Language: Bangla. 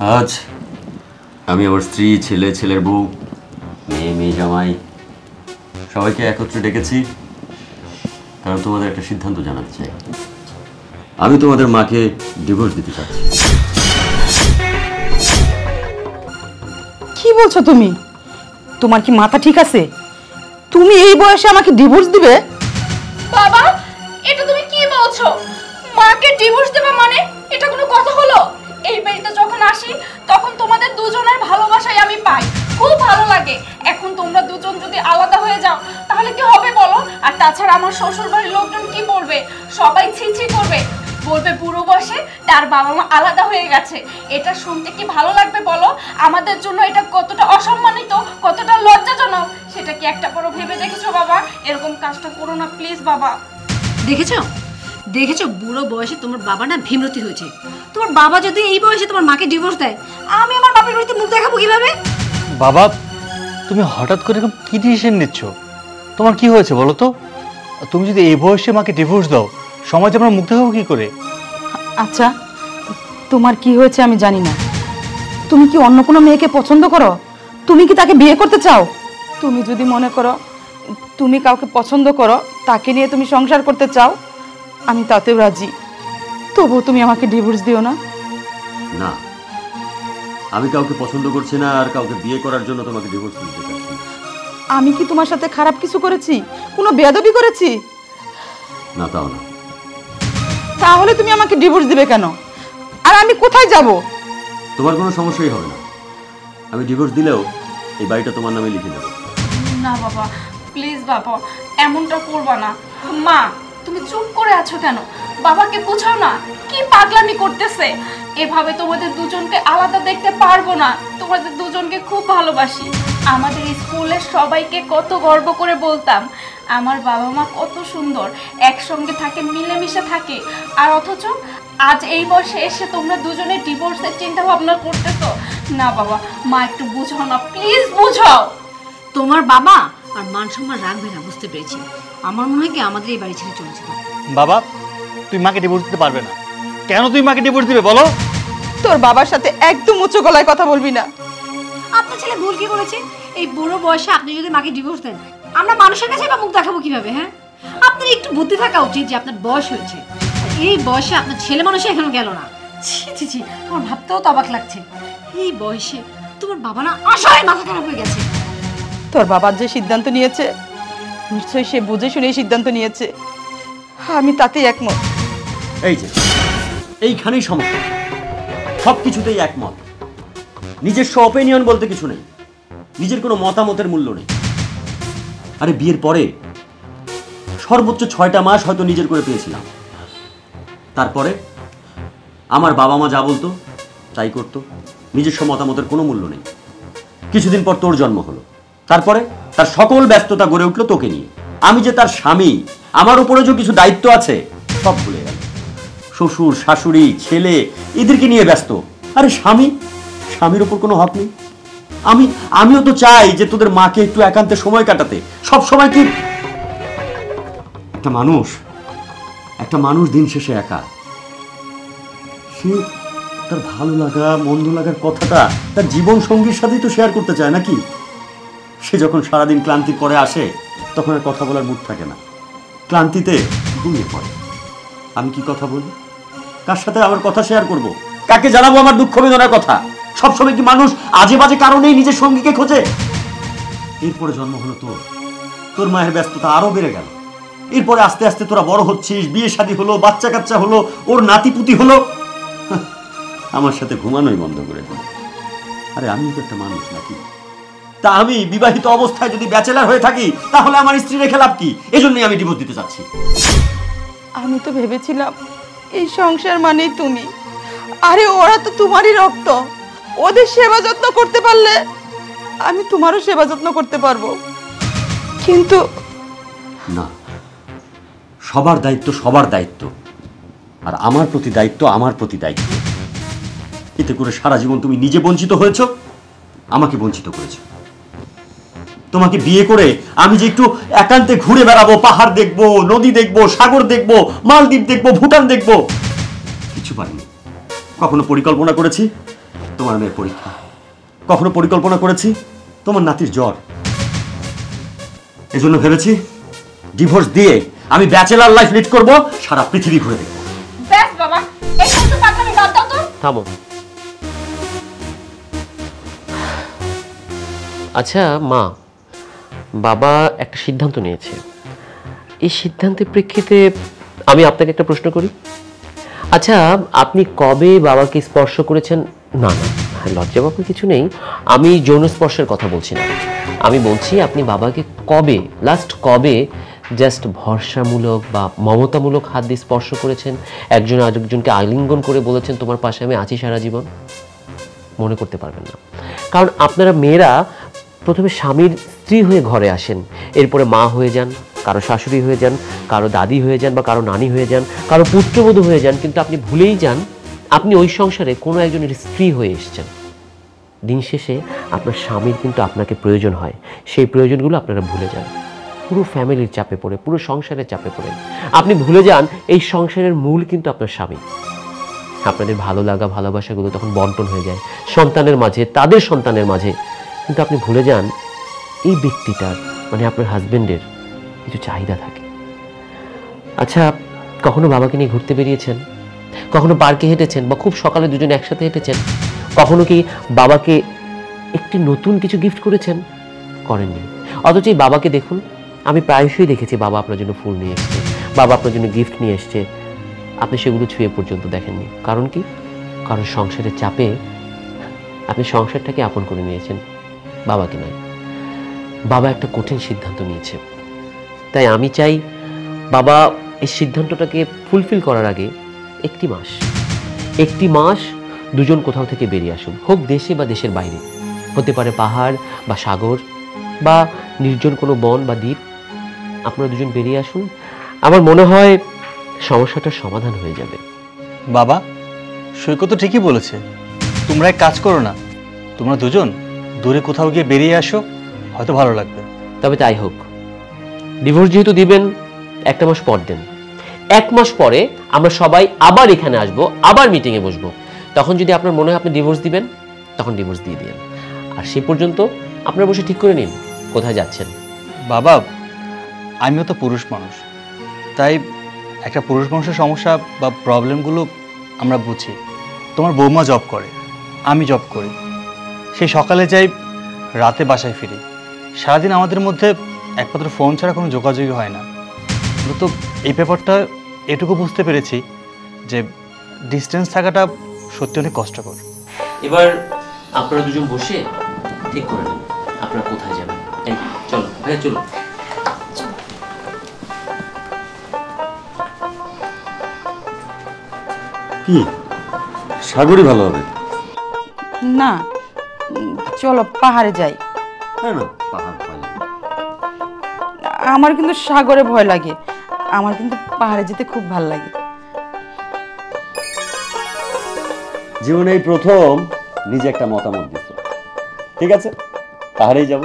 আজ আমি আমার স্ত্রী ছেলে ছেলের বউ মেয়ে মেয়ে জামাই সবাইকে একত্রে ডেকেছি। কারণ তোমাদের একটা সিদ্ধান্ত জানাতে চাই। আমি তোমাদের মাকে ডিভোর্স দিতে চাচ্ছি। কি বলছো তুমি? তোমার কি মাথা ঠিক আছে? তুমি এই বয়সে আমাকে ডিভোর্স দিবে? বাবা এটা তুমি কি বলছো? মাকে ডিভোর্স দেবে মানে এটা কোনো কথা হলো? এই বাড়িতে যখন আসি, তখন তোমাদের দুজনের ভালোবাসাই আমি পাই। খুব ভালো লাগে। এখন তোমরা দুজন যদি আলাদা হয়ে যাও, তাহলে কি হবে বলো? আর তাছাড়া আমার শ্বশুর বাড়ির লোকজন কি বলবে? সবাই ছিছি করবে। বলবে, বুড়ো বসে তার বাবা মা আলাদা হয়ে গেছে। এটা শুনতে কি ভালো লাগবে বলো? আমাদের জন্য এটা কতটা অসম্মানিত, কতটা লজ্জাজনক, সেটা কি একটা বড় ভেবে দেখেছ বাবা? এরকম কাজটা করো না, প্লিজ বাবা। দেখেছ? দেখেছ বুড়ো বয়সে তোমার বাবা না ভীমরতি হয়েছে। তোমার বাবা যদি এই বয়সে তোমার মাকে ডিভোর্স দেয় আমি আমার বাপের বাড়িতে মুখ দেখাবো কীভাবে? বাবা তুমি হঠাৎ করে এরকম কি ডিসিশন নিচ্ছ? তোমার কি হয়েছে বলো তো? তুমি যদি এই বয়সে মাকে ডিভোর্স দাও সমাজে আমরা মুখ দেখাবো কি করে? আচ্ছা তোমার কি হয়েছে আমি জানি না। তুমি কি অন্য কোনো মেয়েকে পছন্দ করো? তুমি কি তাকে বিয়ে করতে চাও? তুমি যদি মনে করো তুমি কাউকে পছন্দ করো তাকে নিয়ে তুমি সংসার করতে চাও আমি তাতেও রাজি। তবুও তুমি আমাকে ডিভোর্স দিও না। না। আমি কাউকে পছন্দ করছি না আর কাউকে বিয়ে করার জন্য তোমাকে ডিভোর্স দিতে চাচ্ছি। আমি কি তোমার সাথে খারাপ কিছু করেছি? কোনো বেয়াদবি করেছি? না তাও না। তাহলে তুমি আমাকে ডিভোর্স দিবে কেন? আর আমি কোথায় যাব? তোমার কোনো সমস্যাই হবে না। আমি ডিভোর্স দিলেও এই বাড়িটা তোমার নামে লিখে দেবো। না বাবা প্লিজ বাবা এমনটা করবা না। মা তুমি চুপ করে আছো কেন? বাবাকে বোঝাও না, কি পাগলামি করতেছে? এভাবে তোমাদের দুজনকে আলাদা দেখতে পারব না। তোমাদের দুজনকে খুব ভালোবাসি। আমাদের স্কুলের সবাইকে কত গর্ব করে বলতাম, আমার বাবা মা কত সুন্দর, একসঙ্গে থাকে, মিলেমিশে থাকে। আর অথচ আজ এই বয়সে এসে তোমরা দুজনে ডিভোর্সের চিন্তা ভাবনা করতেছো? না বাবা, মা একটু বুঝাও না প্লিজ বুঝাও। তোমার বাবা আর মান সম্মান রাখবে না, বুঝতে পেরেছি। আমার মনে হয় কি আমাদের এই বাড়ি ছেড়ে চলেছে বাবা তুই মাকে ডিভোর্স দিতে পারবে না। কেন তুই মাকে ডিভোর্স দিবে বলো? তোর বাবার সাথে একদম উচ্চ গলায় কথা বলবি না। আপনার ছেলে ভুল কি করেছে? এই বুড়ো বয়সে আপনি যদি মাকে ডিভোর্স দেন আমরা মানুষের কাছে বা মুখ দেখাবো কীভাবে হ্যাঁ? আপনার একটু বুদ্ধি থাকা উচিত যে আপনার বয়স হয়েছে। এই বয়সে আপনার ছেলে মানুষই এখনও গেল না। ছি ছি ছি আমার ভাবতেও তো অবাক লাগছে। এই বয়সে তোমার বাবা না অসহায় মাথা খারাপ হয়ে গেছে। তোর বাবার যে সিদ্ধান্ত নিয়েছে নিশ্চয়ই সে বুঝে শুনে সিদ্ধান্ত নিয়েছে। আমি তাতেই একমত। এই যে, এইখানেই সমস্যা। সব কিছুতেই একমত। নিজস্ব অপিনিয়ন বলতে কিছু নেই। নিজের কোনো মতামতের মূল্য নেই। আরে বিয়ের পরে সর্বোচ্চ ছয়টা মাস হয়তো নিজের করে পেয়েছিলাম। তারপরে আমার বাবা মা যা বলতো, তাই করতো। নিজস্ব মতামতের কোনো মূল্য নেই। কিছুদিন পর তোর জন্ম হলো। তারপরে তার সকল ব্যস্ততা গড়ে উঠল তোকে নিয়ে। আমি যে তার স্বামী, আমার উপরে যে কিছু দায়িত্ব আছে, সব ভুলে গেল। শ্বশুর, শাশুড়ি, ছেলে, এদেরকে নিয়ে ব্যস্ত। আরে স্বামী, স্বামীর ওপর কোনো হক নেই। আমি, আমিও তো চাই যে তোদের মাকে একটু একান্তে সময় কাটাতে। সব সময় কি একটা মানুষ একটা মানুষ দিন শেষে একা। সে তার ভালো লাগা, মন্দ লাগার কথাটা তার জীবন সঙ্গীর সাথেই তো শেয়ার করতে চায়, নাকি? সে যখন সারাদিন ক্লান্তির পরে আসে, তখন আর কথা বলার মুড থাকে না। ক্লান্তিতে ঘুমিয়ে পড়ে। আমি কি কথা বলি? কার সাথে আমার কথা শেয়ার করব? কাকে জানাব আমার দুঃখ বেদনার কথা? সবসময় কি মানুষ আজে বাজে কারণেই নিজের সঙ্গীকে খোঁজে? এরপরে জন্ম হলো তোর। তোর মায়ের ব্যস্ততা আরও বেড়ে গেল। এরপরে আস্তে আস্তে তোরা বড় হচ্ছিস, বিয়ে শাদী হলো বাচ্চা কাচ্চা হলো, ওর নাতিপুতি হলো। আমার সাথে ঘুমানোই বন্ধ করে দিল আরে আমি তো একটা মানুষ নাকি? তা আমি বিবাহিত অবস্থায় যদি ব্যাচেলার হয়ে থাকি তাহলে আমার স্ত্রী রেখে লাভ কি? এজন্যই আমি ডিভোর্স দিতে চাচ্ছি। আমি তো ভেবেছিলাম এই সংসার মানেই তুমি। আরে ওরা তো তোমারই রক্ত। ওদের সেবা যত্ন করতে পারলে আমি তোমারও সেবা যত্ন করতে পারব। কিন্তু না সবার দায়িত্ব সবার দায়িত্ব। আর আমার প্রতি দায়িত্ব আমার প্রতি দায়িত্ব। এতে করে সারা জীবন তুমি নিজে বঞ্চিত হয়েছ আমাকে বঞ্চিত করেছ। তোমাকে বিয়ে করে আমি যে একটু একান্তে ঘুরে বেড়াবো পাহাড় দেখব নদী দেখব সাগর দেখব মালদ্বীপ দেখব ভুটান দেখব। কিছু পারিনি। কখনো পরিকল্পনা করেছি? তোমার মেয়ের পরীক্ষা। কখনো পরিকল্পনা করেছি? তোমার নাতির জ্বর। এজন্য ভেবেছি ডিভোর্স দিয়ে আমি ব্যাচেলার লাইফ লিড করব সারা পৃথিবী ঘুরে দেখব। ব্যাস বাবা এই সমস্ত পাগলামি বাদ দাও তো। থামো। আচ্ছা মা বাবা একটা সিদ্ধান্ত নিয়েছে। এই সিদ্ধান্তের প্রেক্ষিতে আমি আপনাকে একটা প্রশ্ন করি। আচ্ছা আপনি কবে বাবাকে স্পর্শ করেছেন? না না, লজ্জা বাবার কিছু নেই। আমি যৌন স্পর্শের কথা বলছি না। আমি বলছি, আপনি বাবাকে কবে লাস্ট কবে জাস্ট ভরসামূলক বা মমতামূলক হাত দিয়ে স্পর্শ করেছেন? একজন আরেকজনকে আলিঙ্গন করে বলেছেন, তোমার পাশে আমি আছি সারা জীবন মনে করতে পারবেন না। কারণ আপনারা মেয়েরা প্রথমে স্বামীর স্ত্রী হয়ে ঘরে আসেন। এরপরে মা হয়ে যান, কারও শাশুড়ি হয়ে যান, কারও দাদি হয়ে যান বা কারও নানি হয়ে যান, কারও পুত্রবধূ হয়ে যান, কিন্তু আপনি ভুলেই যান, আপনি ওই সংসারে কোনো একজনের স্ত্রী হয়ে এসেছেন। দিন শেষে আপনার স্বামীর কিন্তু আপনাকে প্রয়োজন হয়। সেই প্রয়োজনগুলো আপনারা ভুলে যান। পুরো ফ্যামিলির চাপে পড়ে, পুরো সংসারের চাপে পড়ে। আপনি ভুলে যান, এই সংসারের মূল কিন্তু আপনার স্বামী। আপনাদের ভালো লাগা, ভালোবাসাগুলো তখন বন্টন হয়ে যায়। সন্তানের মাঝে, তাদের সন্তানের মাঝে। কিন্তু আপনি ভুলে যান এই ব্যক্তিটার মানে আপনার হাজবেন্ডের কিছু চাহিদা থাকে। আচ্ছা কখনো বাবাকে নিয়ে ঘুরতে বেরিয়েছেন? কখনো পার্কে হেঁটেছেন? বা খুব সকালে দুজন একসাথে হেঁটেছেন? কখনো কি বাবাকে একটি নতুন কিছু গিফট করেছেন? করেননি। অথচ এই বাবাকে দেখুন, আমি প্রায়শই দেখেছি বাবা আপনার জন্য ফুল নিয়ে এসছে, বাবা আপনার জন্য গিফট নিয়ে এসছে। আপনি সেগুলো ছুঁয়ে পর্যন্ত দেখেননি। কারণ কি? কারণ সংসারের চাপে আপনি সংসারটাকে আপন করে নিয়েছেন, বাবাকে নয়। বাবা একটা কঠিন সিদ্ধান্ত নিয়েছে। তাই আমি চাই বাবা এই সিদ্ধান্তটাকে ফুলফিল করার আগে একটি মাস একটি মাস দুজন কোথাও থেকে বেরিয়ে আসুন। হোক দেশে বা দেশের বাইরে, হতে পারে পাহাড় বা সাগর বা নির্জন কোনো বন বা দ্বীপ, আপনারা দুজন বেরিয়ে আসুন। আমার মনে হয় সমস্যাটার সমাধান হয়ে যাবে। বাবা, সৈকত তো ঠিকই বলেছে। তোমরা এক কাজ করো না, তোমরা দুজন দূরে কোথাও গিয়ে বেরিয়ে আসো। হয়তো ভালো লাগবে। তবে তাই হোক ডিভোর্স যেহেতু দিবেন একটা মাস পর দেন। এক মাস পরে আমরা সবাই আবার এখানে আসব আবার মিটিংয়ে বসবো। তখন যদি আপনার মনে হয় আপনি ডিভোর্স দিবেন তখন ডিভোর্স দিয়ে দিন আর সে পর্যন্ত আপনার বসে ঠিক করে নিন কোথায় যাচ্ছেন। বাবা আমিও তো পুরুষ মানুষ। তাই একটা পুরুষ মানুষের সমস্যা বা প্রবলেমগুলো আমরা বুঝি। তোমার বৌমা জব করে আমি জব করি। সেই সকালে যাই রাতে বাসায় ফিরি। সারাদিন আমাদের মধ্যে একমাত্র ফোন ছাড়া কোনো যোগাযোগই হয় না। তো এই ব্যাপারটা এটুকু বুঝতে পেরেছি যে ডিস্টেন্স থাকাটা সত্যি অনেক কষ্টকর। এবার আপনারা দুজন বসে ঠিক করে নিন আপনারা কোথায় যাবেন? এই চলো ভাইয়া চলো কি? সাগরই ভালো হবে? না চলো পাহাড়ে যাই। হ্যাঁ না। আমার কিন্তু সাগরে ভয় লাগে। আমার কিন্তু পাহাড়ে যেতে খুব ভালো লাগে। জীবনে প্রথম নিজে একটা মতামত দিত ঠিক আছে? পাহাড়েই যাব।